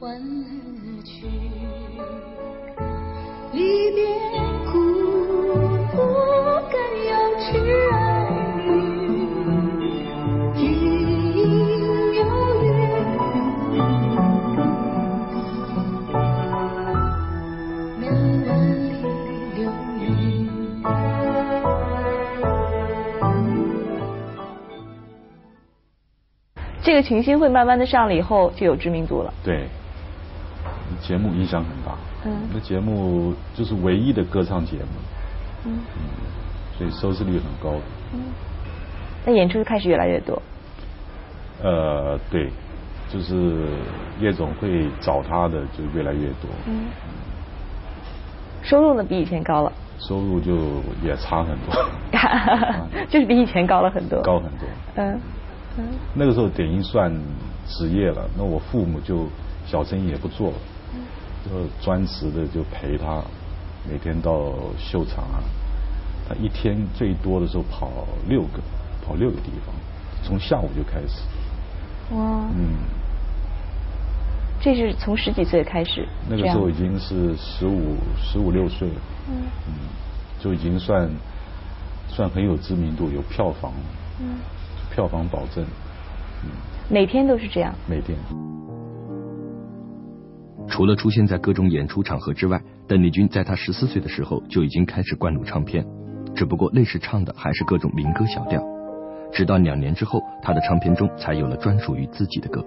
欢乐曲，离别苦，不敢要去爱侣，只因有缘，两万里流云。这个群星会慢慢的上了以后就有知名度了。对，节目影响很大。嗯那节目就是唯一的歌唱节目，嗯所以收视率很高。嗯，那演出就开始越来越多。呃，对，就是夜总会找他的就越来越多，嗯，收入呢比以前高了，收入就也差很多，就是比以前高了很多。高很多。嗯嗯那个时候点音算职业了，那我父母就小生意也不做了，就专职的就陪他，每天到秀场啊，他一天最多的时候跑六个，跑六个地方，从下午就开始，哇，嗯，这是从十几岁开始。那个时候已经是十五十五六岁。了，嗯。嗯，就已经算算很有知名度，有票房，嗯，票房保证，每天都是这样。每天。除了出现在各种演出场合之外，邓丽君在她十四岁的时候就已经开始灌录唱片，只不过那时唱的还是各种民歌小调。直到两年之后，她的唱片中才有了专属于自己的歌。